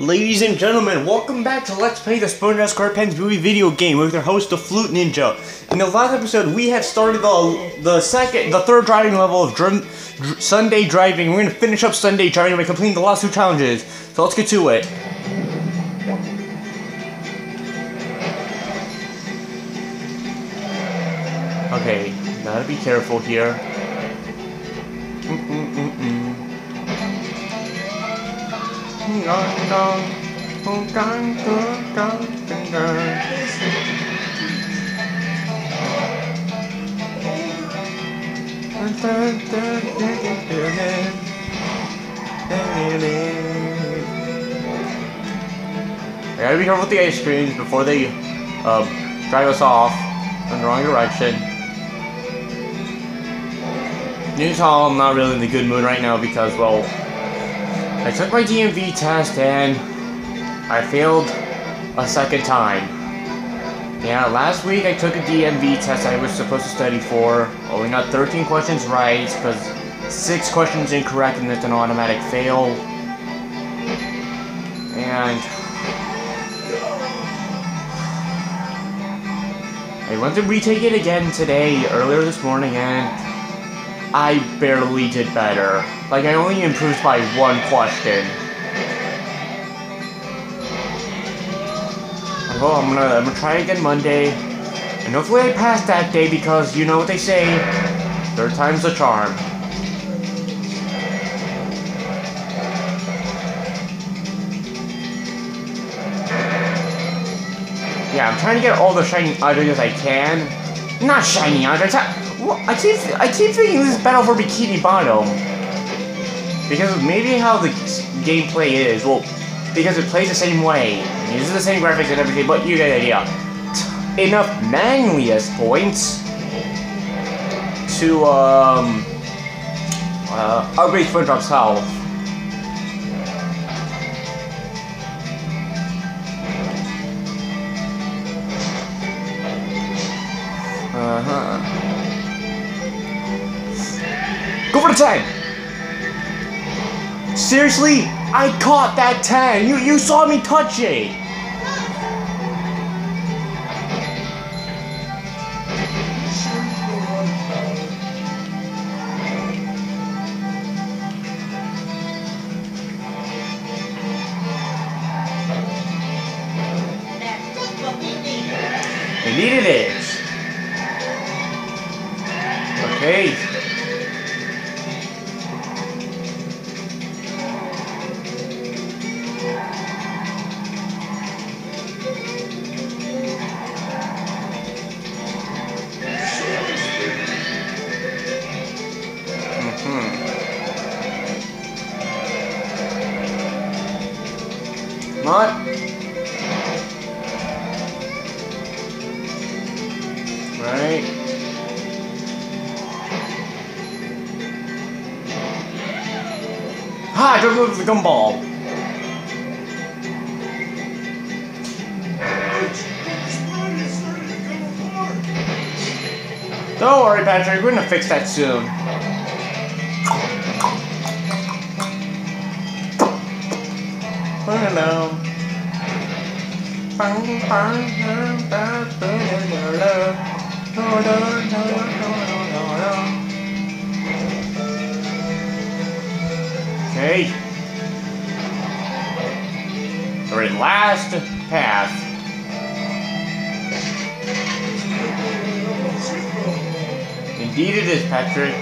Ladies and gentlemen, welcome back to Let's Play the SpongeBob SquarePants movie video game with your host, the Flute Ninja. In the last episode, we had started the the second, the third driving level of dr dr Sunday driving. We're gonna finish up Sunday driving by completing the last two challenges. So let's get to it. Okay, gotta be careful here. Mm -mm I gotta be careful with the ice creams before they uh, drive us off in the wrong direction. News Hall, I'm not really in the good mood right now because, well, I took my DMV test and I failed a second time. Yeah, last week I took a DMV test I was supposed to study for. Only got 13 questions right because 6 questions incorrect and it's an automatic fail. And I went to retake it again today, earlier this morning, and I barely did better. Like, I only improved by one question. Well, oh, I'm gonna, I'm gonna try again Monday. And hopefully I pass that day because you know what they say. Third time's a charm. Yeah, I'm trying to get all the shiny items I can. Not shiny items. I, well, I keep I keep thinking this is Battle for Bikini Bottom. Because maybe how the gameplay is, well, because it plays the same way, uses the same graphics and everything, but you get the idea. Enough manliest points to, um, uh, upgrade SpongeBob's health. 10! Seriously? I caught that 10! You, you saw me touch it! Indeed it is. Okay. Don't worry, Patrick. We're gonna fix that soon. Hello. Okay. We're last path. Indeed it Patrick.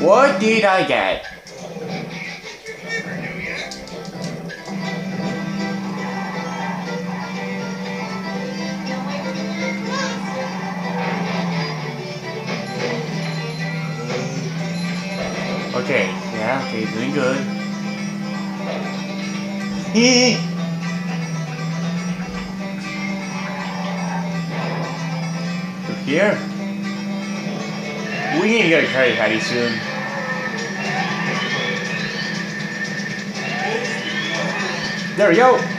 What did I get? Okay, yeah, okay, doing good. Here? We need to get a Krabby Patty soon. There we go.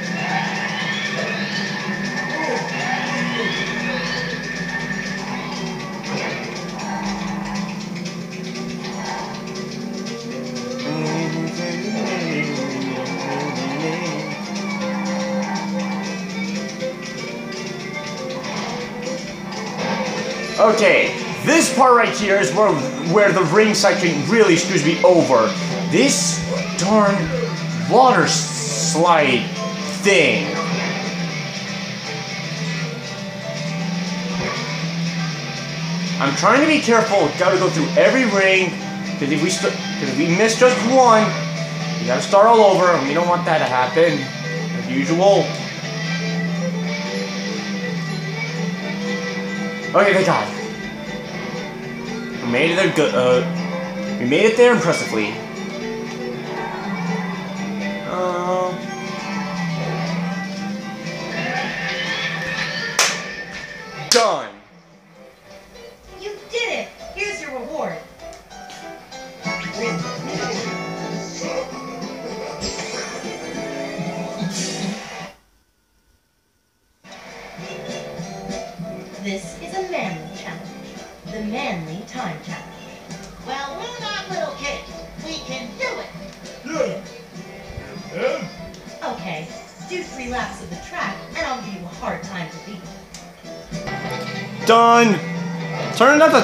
Okay, this part right here is where, where the ring section really screws me over. This darn water slide thing. I'm trying to be careful. Gotta go through every ring. Because if we because if we miss just one, we gotta start all over. And we don't want that to happen. As usual. Okay, thank God. We made it there good. Uh, we made it there impressively.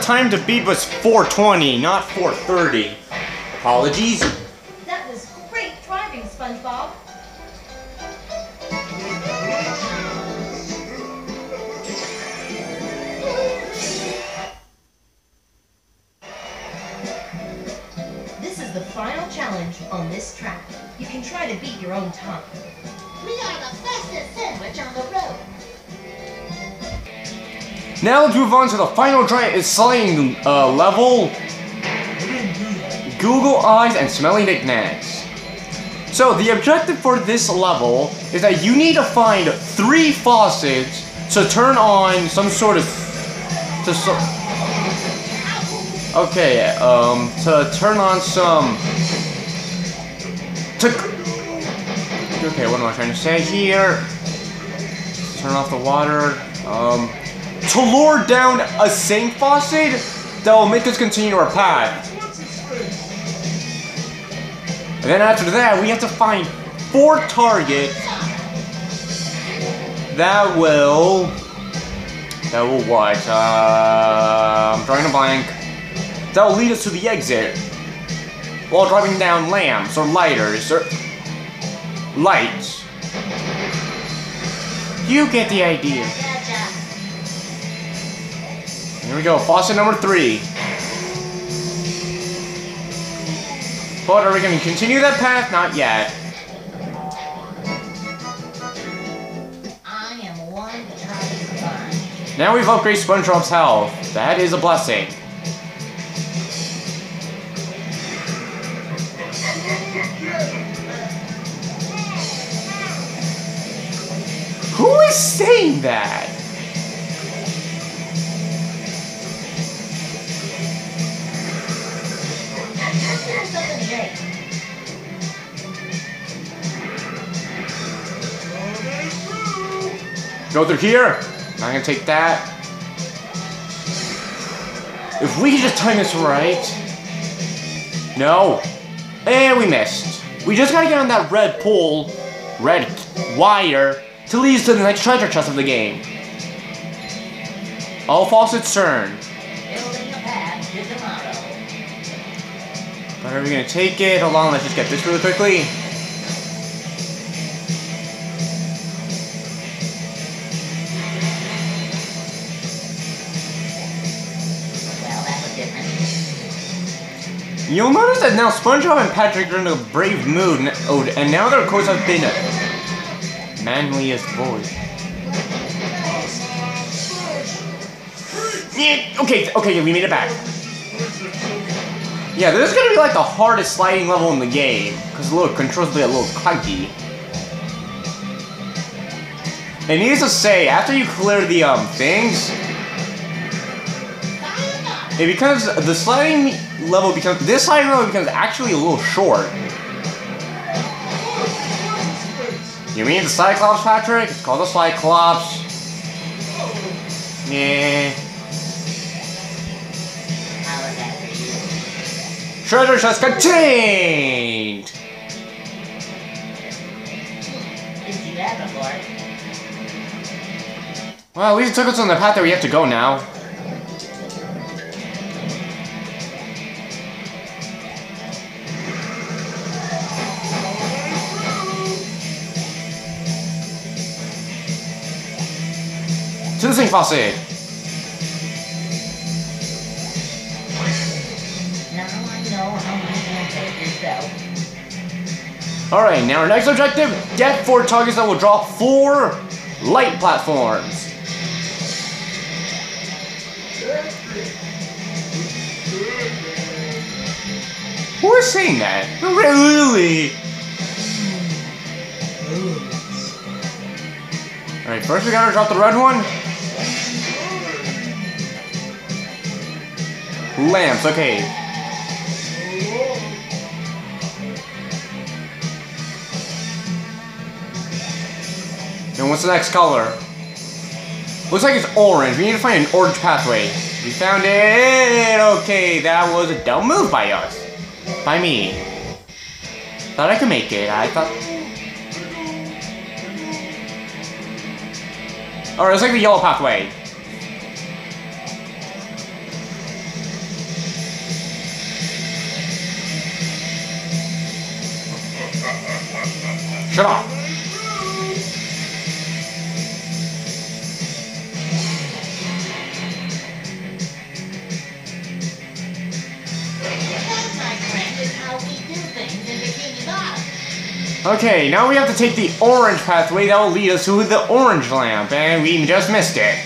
Time to beat was 420, not 430. Apologies. That was great driving, SpongeBob. This is the final challenge on this track. You can try to beat your own time. We are the fastest sandwich on the road. Now let's move on to the final giant sliding uh, level. Google Eyes and Smelly Knickknacks. So the objective for this level is that you need to find three faucets to turn on some sort of to so, okay um to turn on some to okay what am I trying to say here? Turn off the water. Um, to lure down a sink faucet that will make us continue our path. And then after that, we have to find four targets that will that will what? Uh, I'm drawing a blank. That will lead us to the exit while driving down lamps or lighters or lights. You get the idea. Here we go, faucet number three. But are we going to continue that path? Not yet. I am one to try to survive. Now we've upgraded SpongeBob's health. That is a blessing. Who is saying that? Go through here. I'm gonna take that. If we could just time this right. No. And we missed. We just gotta get on that red pole, red wire, to lead us to the next treasure chest of the game. All to tomorrow. But are we gonna take it? Hold on, let's just get this really quickly. You'll notice that now SpongeBob and Patrick are in a brave mood, and, oh, and now their quotes have been manliest voice. Yeah, okay, okay, we made it back. Yeah, this is gonna be like the hardest sliding level in the game, because look, controls be a little clunky. And needless to say, after you clear the um things, it becomes the sliding level becomes this sliding level becomes actually a little short. You mean the Cyclops, Patrick? It's called the Cyclops. Yeah. Treasure chest contained. Well, at least it took us on the path that we have to go now. Alright, now our next objective, get four targets that will drop four light platforms. Who is saying that? Really? Alright, first we gotta drop the red one. Lamps, okay. And what's the next color? Looks like it's orange. We need to find an orange pathway. We found it! Okay, that was a dumb move by us. By me. Thought I could make it. I thought... Alright, let's take the yellow pathway. Bikini Bottom. Okay, now we have to take the orange pathway that will lead us to the orange lamp, and we just missed it.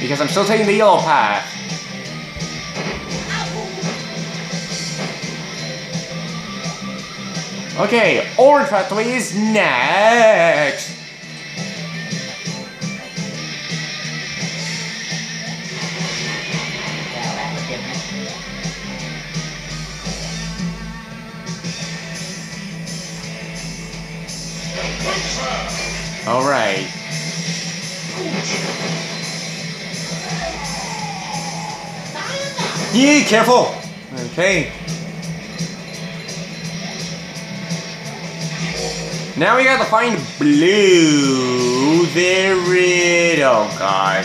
Because I'm still taking the yellow path. Okay, orange pathway is next. Alright. Yeah, careful. Okay. Now we gotta find blue. There it. Oh god.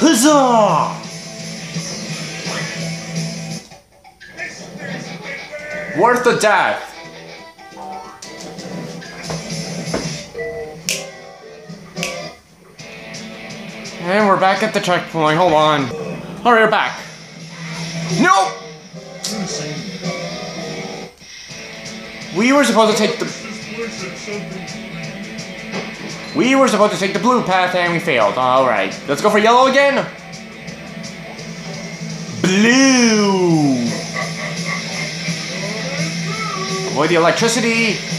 Huzzah! Worth the death. And we're back at the checkpoint. Hold on. Alright, we're back. Nope! We were supposed to take the. We were supposed to take the blue path and we failed. Alright. Let's go for yellow again. Blue! Avoid the electricity.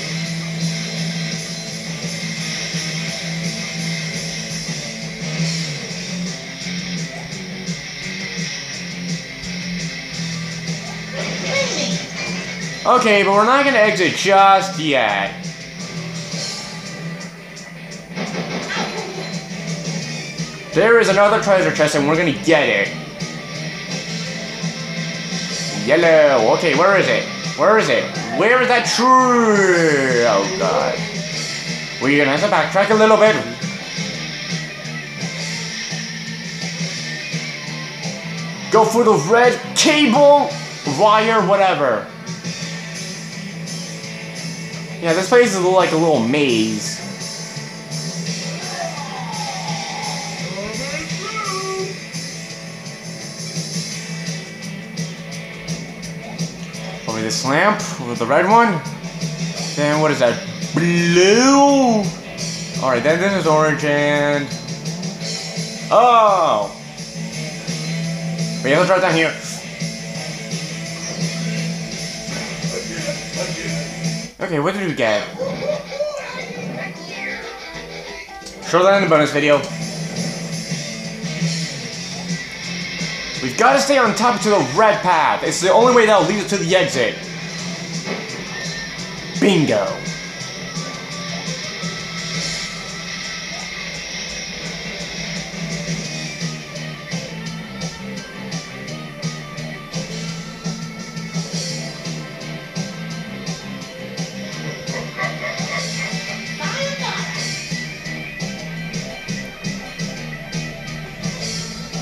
Okay, but we're not gonna exit just yet. There is another treasure chest and we're gonna get it. Yellow. Okay, where is it? Where is it? Where is that tree? Oh god. We're gonna have to backtrack a little bit. Go for the red cable, wire, whatever. Yeah, this place is like a little maze. Over this lamp with the red one. Then what is that? Blue. All right, then this is orange and oh. Wait, let's drop down here. Okay, what did we get? Show that in the bonus video. We've got to stay on top to the red path. It's the only way that'll lead us to the exit. Bingo.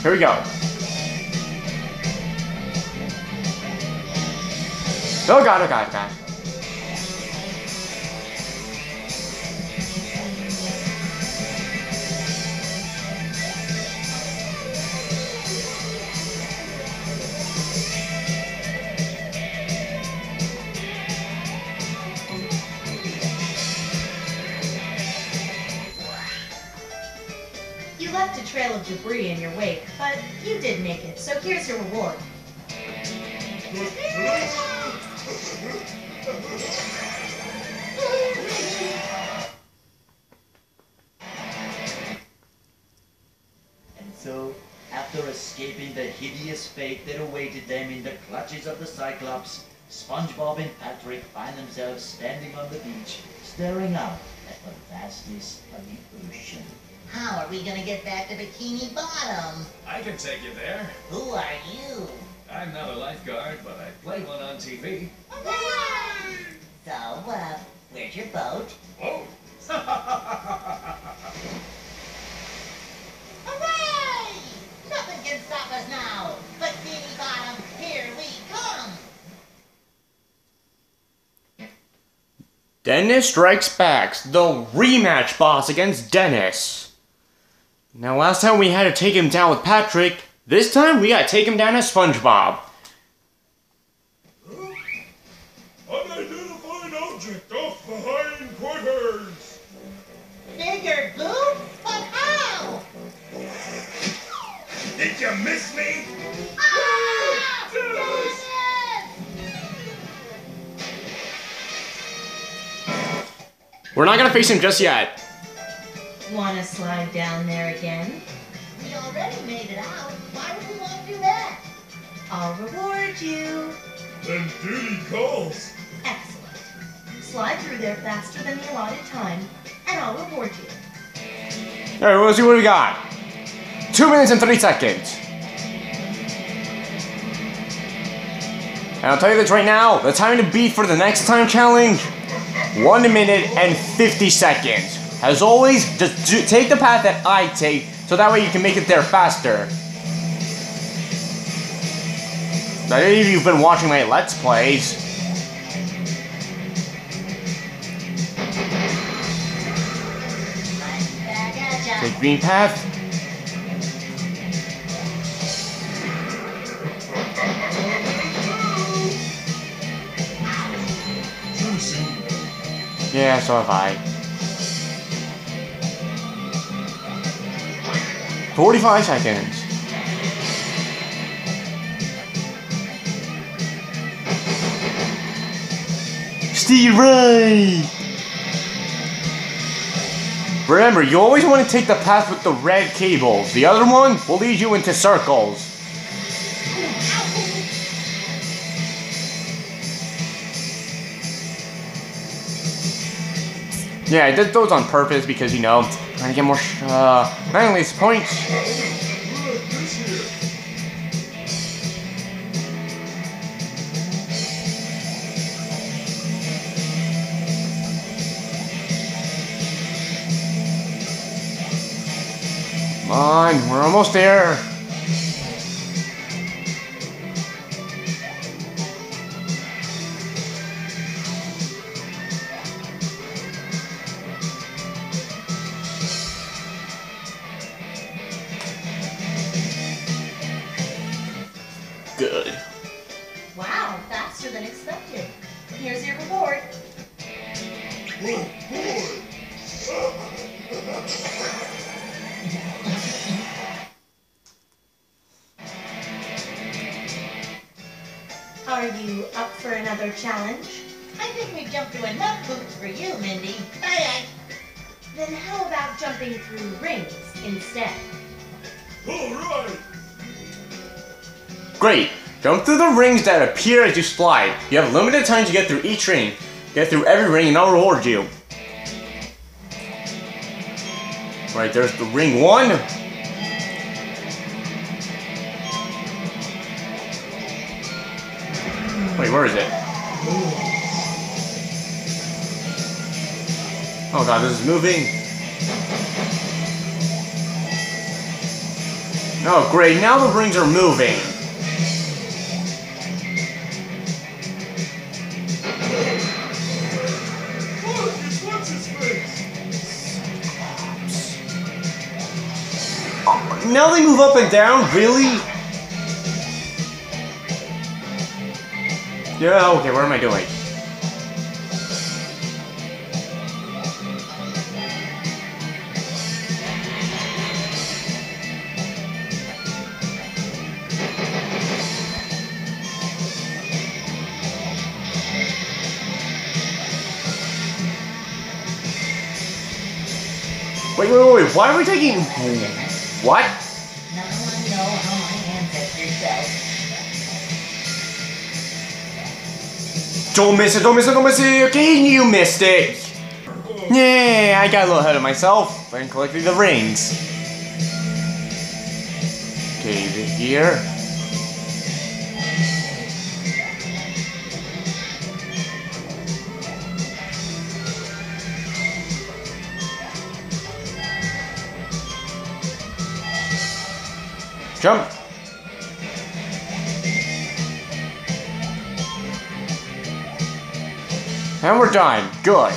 Here we go. Oh god, oh god, oh god. You left a trail of debris in your wake but you did make it, so here's your reward. And so, after escaping the hideous fate that awaited them in the clutches of the Cyclops, SpongeBob and Patrick find themselves standing on the beach, staring out at the vastness of the ocean. How are we gonna get back to Bikini Bottom? I can take you there. Who are you? I'm not a lifeguard, but I play one on TV. So, uh, where's your boat? Oh! Hooray! Nothing can stop us now. Bikini Bottom, here we come. Dennis Strikes Back, the rematch boss against Dennis. Now, last time we had to take him down with Patrick. This time we gotta take him down as SpongeBob. Unidentified object off behind quarters! Bigger boot? But how? Did you miss me? Ah! Dennis! We're not gonna face him just yet. Wanna slide down there again? We already made it out. Why would we want to do that? I'll reward you. Then duty calls. Excellent. Slide through there faster than the allotted time, and I'll reward you. Alright, let's see what we got. Two minutes and three seconds. And I'll tell you this right now, the time to beat for the next time challenge, 1 minute and 50 seconds. As always, just do, take the path that I take, so that way you can make it there faster. Now, if you've been watching my Let's Plays, take green path. Yeah, so have I. 45 seconds. Steve Ray! Remember, you always want to take the path with the red cables. The other one will lead you into circles. Yeah, I did those on purpose because, you know, trying to get more, uh, only points. Come on, we're almost there. Are you up for another challenge? I think we've jumped through enough hoops for you, Mindy. Aye, aye. Then how about jumping through rings instead? Alright! Great. Jump through the rings that appear as you slide. You have limited time to get through each ring. Get through every ring and I'll reward you. Right, there's the ring one. Oh god, this is moving. Oh great, now the rings are moving. Face? Now they move up and down? Really? Yeah, okay, what am I doing? Wait, wait, wait, why are we taking... What? Don't miss it, don't miss it, don't miss it! Okay, you missed it! Yeah, I got a little ahead of myself and collected the rings. Okay, here. Jump! And we're done. Good.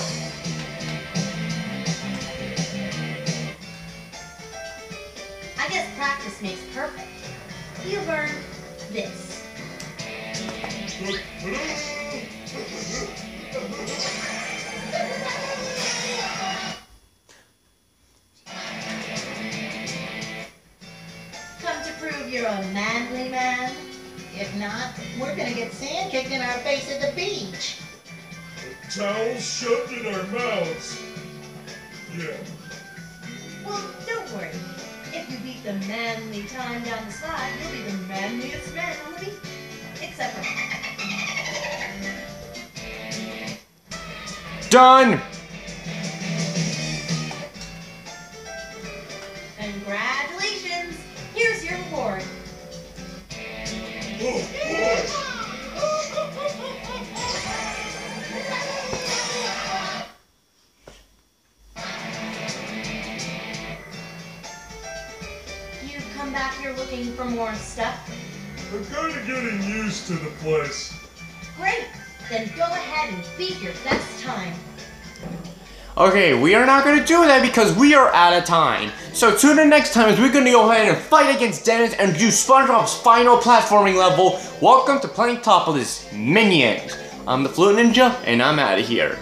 I guess practice makes perfect. You learned this. If not, we're gonna get sand kicked in our face at the beach. Towels shoved in our mouths. Yeah. Well, don't worry. If you beat the manly time down the slide, you'll be the manliest man on the beach. Except for Done! Congratulations! Here's your reward. Getting used to the place. Great! Then go ahead and beat your best time. Okay, we are not gonna do that because we are out of time. So tune in next time as we're gonna go ahead and fight against Dennis and do SpongeBob's final platforming level. Welcome to Planktopolis Minions. I'm the Flute Ninja, and I'm out of here.